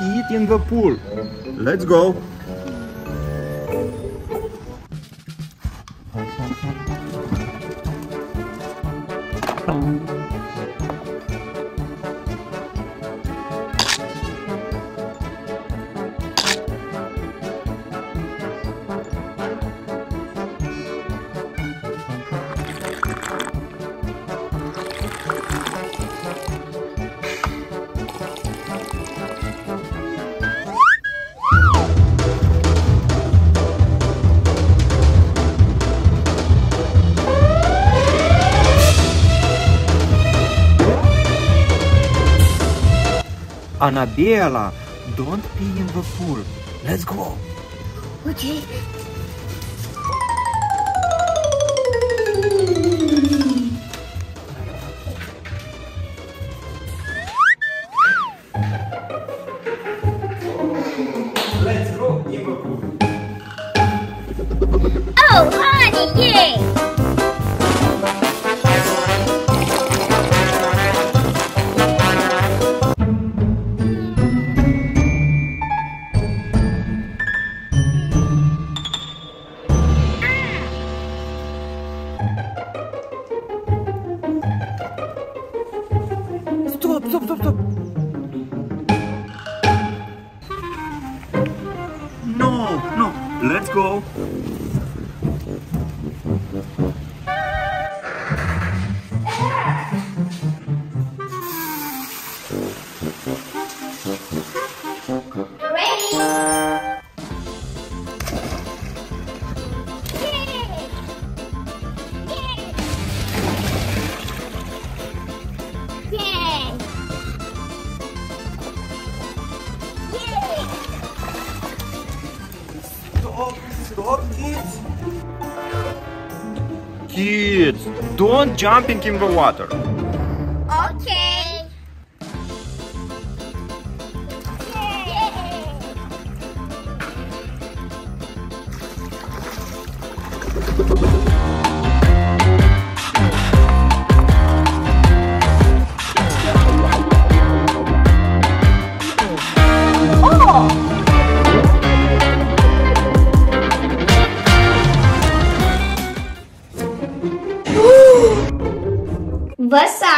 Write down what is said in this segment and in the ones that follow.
eat in the pool. Let's go. Anabella, don't pee in the pool. Let's go. Okay. Let's go in the pool. Oh, honey, yay! Let's Kids, don't jumping in the water. Vasan.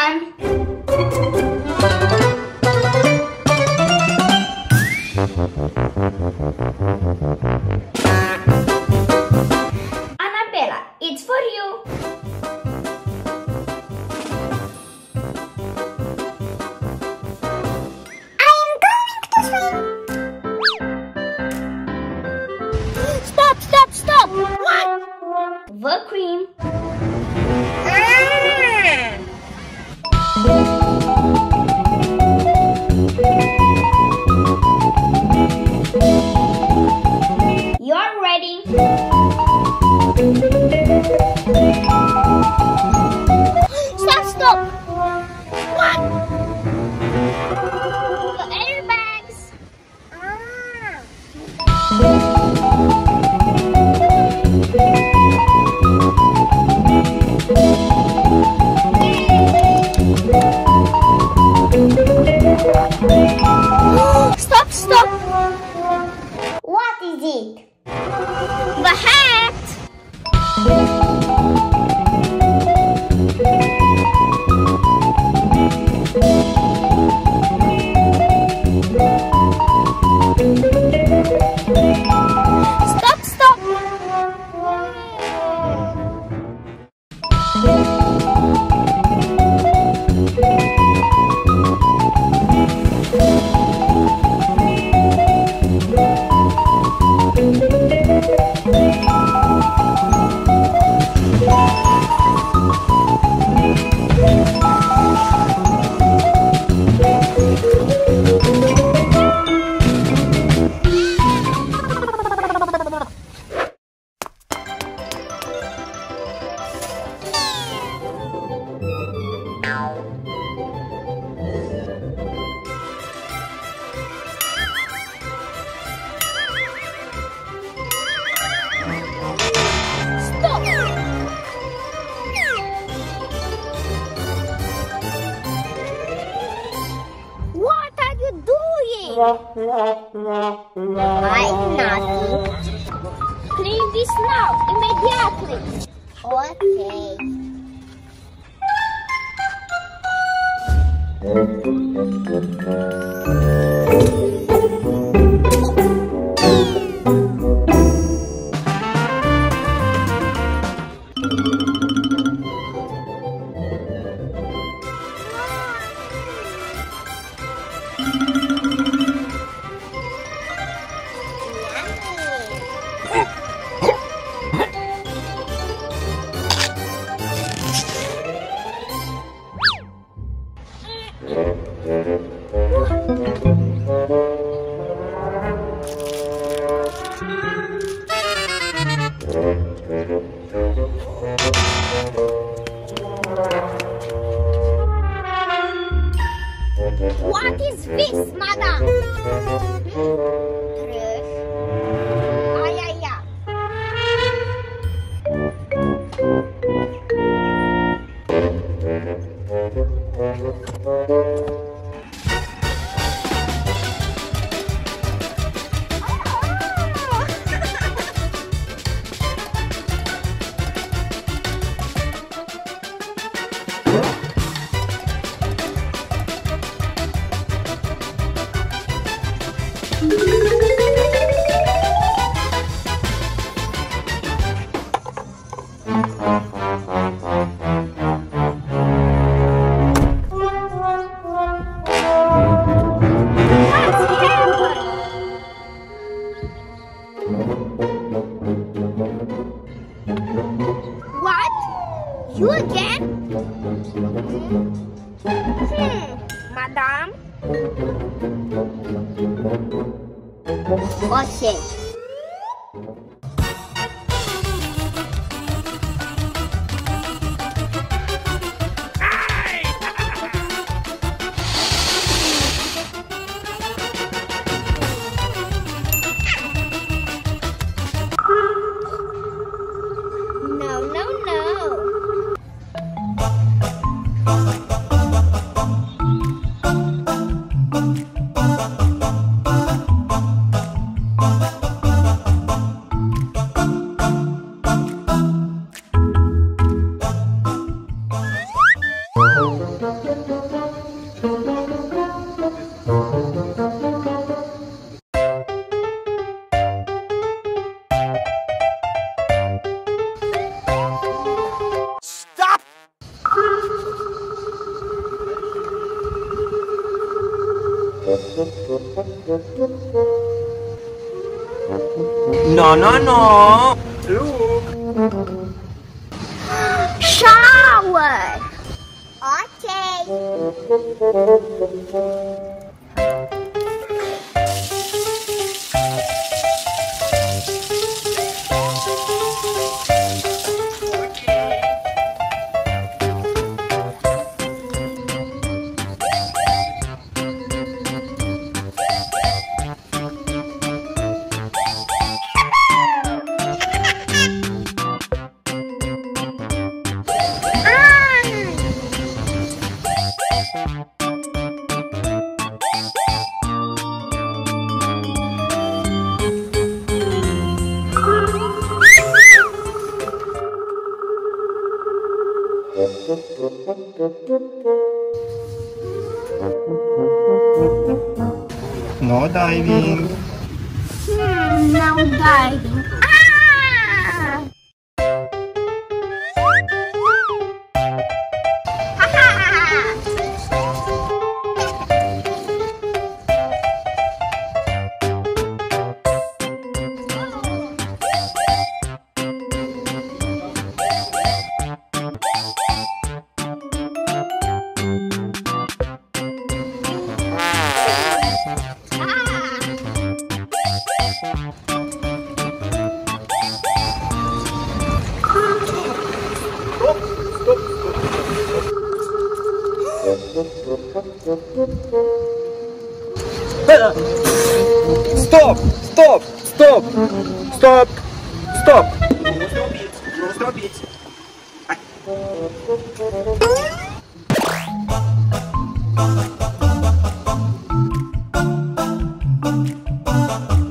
I'm nothing. Clean this now, immediately. Okay. sim, madame. Você. No, no, no. Look! Shower. Okay. No diving. Hmm, now diving. Стоп! Стоп! Стоп! Стоп! Стоп! Нужно убить! Нужно убить! Bye.